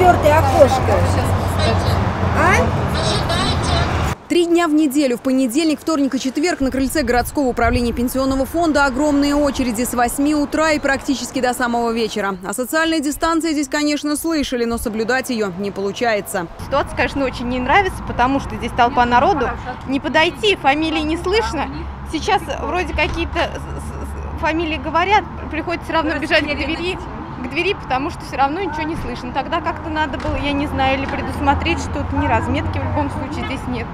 четвертое окошко. А? Три дня в неделю, в понедельник, вторник и четверг на крыльце городского управления пенсионного фонда огромные очереди с 8 утра и практически до самого вечера. О социальной дистанции здесь, конечно, слышали, но соблюдать ее не получается. Ситуация, конечно, очень не нравится, потому что здесь толпа народу. Не подойти, фамилии не слышно. Сейчас вроде какие-то фамилии говорят, приходится все равно бежать к двери, к двери, потому что все равно ничего не слышно. Тогда как-то надо было, я не знаю, или предусмотреть что-то, не разметки в любом случае здесь нету.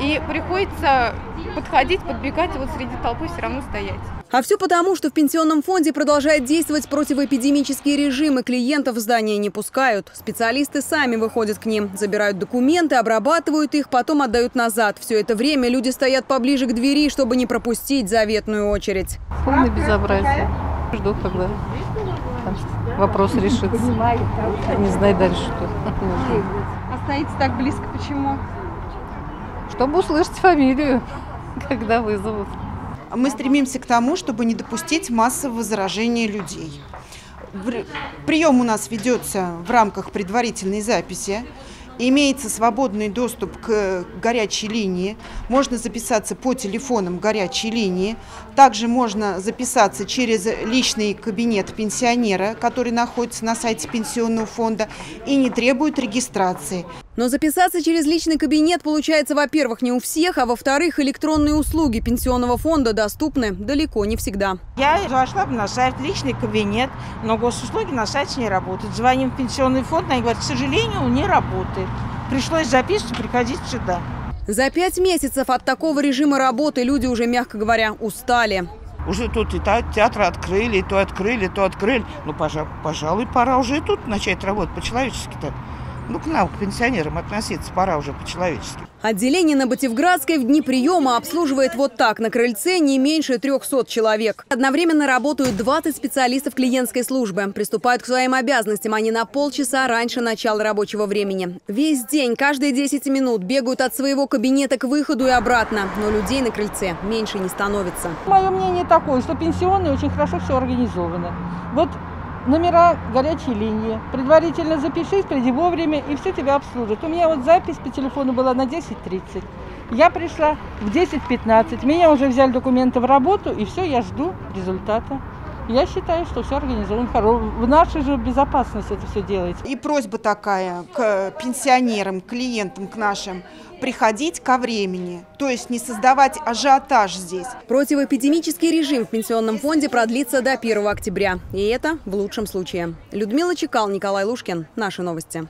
И приходится подходить, подбегать, и вот среди толпы все равно стоять. А все потому, что в пенсионном фонде продолжает действовать противоэпидемический режим, и клиентов в здание не пускают. Специалисты сами выходят к ним, забирают документы, обрабатывают их, потом отдают назад. Все это время люди стоят поближе к двери, чтобы не пропустить заветную очередь. Полное безобразие. Жду, когда вопрос решится. Не знаю дальше что. А стоите так близко, почему? Чтобы услышать фамилию, когда вызовут. Мы стремимся к тому, чтобы не допустить массового возражения людей. Прием у нас ведется в рамках предварительной записи. Имеется свободный доступ к горячей линии. Можно записаться по телефонам горячей линии. Также можно записаться через личный кабинет пенсионера, который находится на сайте пенсионного фонда и не требует регистрации. Но записаться через личный кабинет получается, во-первых, не у всех, а во-вторых, электронные услуги пенсионного фонда доступны далеко не всегда. Я зашла на сайт личный кабинет, но госуслуги на сайте не работают. Звоним в пенсионный фонд, они говорят, к сожалению, не работает. Пришлось записывать, приходить сюда. За пять месяцев от такого режима работы люди уже, мягко говоря, устали. Уже тут и театр открыли, и то открыли, и то открыли. Ну, пожалуй, пора уже и тут начать работать по-человечески-то. Ну, к нам, к пенсионерам относиться пора уже по-человечески. Отделение на Батевградской в дни приема обслуживает вот так. На крыльце не меньше 300 человек. Одновременно работают 20 специалистов клиентской службы. Приступают к своим обязанностям они на полчаса раньше начала рабочего времени. Весь день, каждые 10 минут бегают от своего кабинета к выходу и обратно. Но людей на крыльце меньше не становится. Мое мнение такое, что пенсионные очень хорошо все организовано. Вот номера горячей линии. Предварительно запишись, приди вовремя, и все тебя обслужат. У меня вот запись по телефону была на 10.30. Я пришла в 10.15. Меня уже взяли документы в работу, и все, я жду результата. Я считаю, что все организовано хорошо. В нашей же безопасности это все делается. И просьба такая к пенсионерам, клиентам, к нашим, приходить ко времени, то есть не создавать ажиотаж здесь. Противоэпидемический режим в пенсионном фонде продлится до 1 октября. И это в лучшем случае. Людмила Чекал, Николай Лушкин. Наши новости.